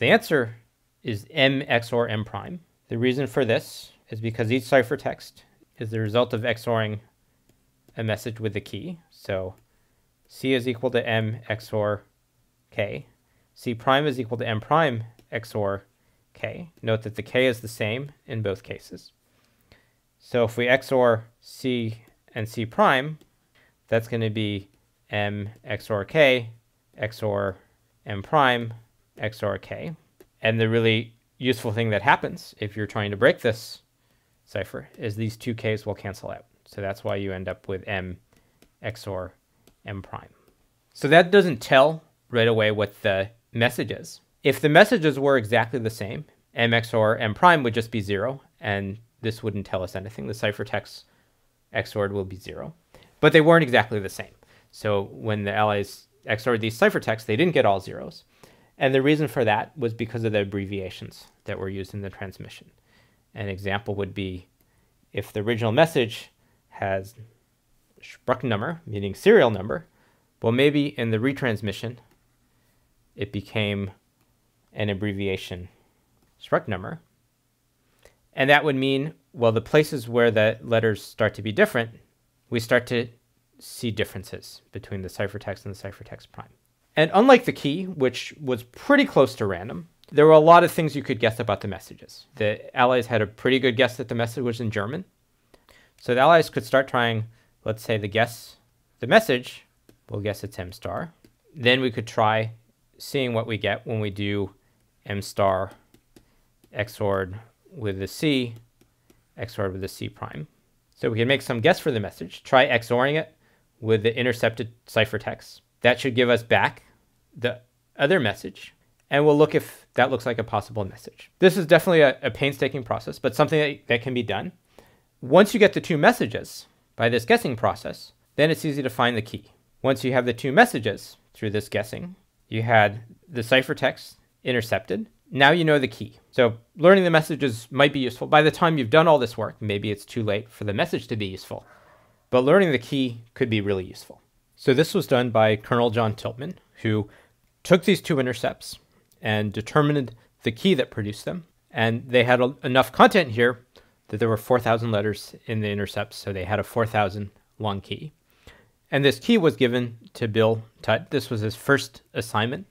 the answer is M XOR M prime. The reason for this is because each ciphertext is the result of XORing a message with the key. So C is equal to M XOR K. C prime is equal to M prime XOR K. Note that the K is the same in both cases. So if we XOR C and C prime, that's going to be M XOR K XOR M prime XOR K. And the really useful thing that happens if you're trying to break this cipher is these two Ks will cancel out. So that's why you end up with M XOR M prime. So that doesn't tell right away what the message is. If the messages were exactly the same, M XOR M prime would just be zero, and this wouldn't tell us anything. The ciphertext XORed will be zero. But they weren't exactly the same. So when the allies XORed these ciphertexts, they didn't get all zeros. And the reason for that was because of the abbreviations that were used in the transmission. An example would be if the original message has Spruchnummer, meaning serial number, well, maybe in the retransmission, it became an abbreviation Spruchnummer. And that would mean, well, the places where the letters start to be different, we start to see differences between the ciphertext and the ciphertext prime. And unlike the key, which was pretty close to random, there were a lot of things you could guess about the messages. The Allies had a pretty good guess that the message was in German. So the Allies could start trying, let's say, the guess the message. We'll guess it's M star. Then we could try seeing what we get when we do M star XORed with the C, XORed with the C prime. So we can make some guess for the message, try XORing it with the intercepted ciphertext. That should give us back the other message, and we'll look if that looks like a possible message. This is definitely a, a painstaking process, but something that, that can be done. Once you get the two messages by this guessing process, then it's easy to find the key. Once you have the two messages through this guessing, you had the ciphertext intercepted. Now you know the key. So learning the messages might be useful. By the time you've done all this work, maybe it's too late for the message to be useful. But learning the key could be really useful. So this was done by Colonel John Tiltman, who took these two intercepts and determined the key that produced them. And they had a, enough content here that there were 4,000 letters in the intercepts, so they had a 4,000 long key. And this key was given to Bill Tutte. This was his first assignment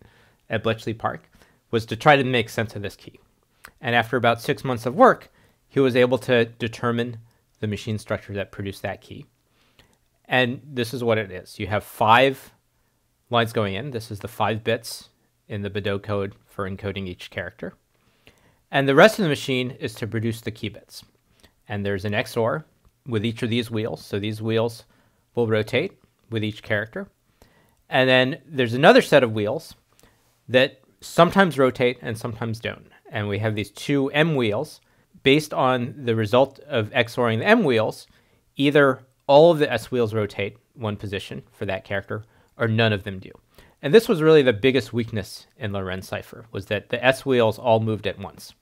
at Bletchley Park, was to try to make sense of this key. And after about six months of work, he was able to determine the machine structure that produced that key. And this is what it is. You have five lines going in. This is the five bits in the Baudot code for encoding each character. And the rest of the machine is to produce the key bits. And there's an XOR with each of these wheels. So these wheels will rotate with each character. And then there's another set of wheels that sometimes rotate and sometimes don't. And we have these two M wheels. Based on the result of XORing the M wheels, either all of the S wheels rotate one position for that character, or none of them do. And this was really the biggest weakness in Lorenz cipher, was that the S wheels all moved at once.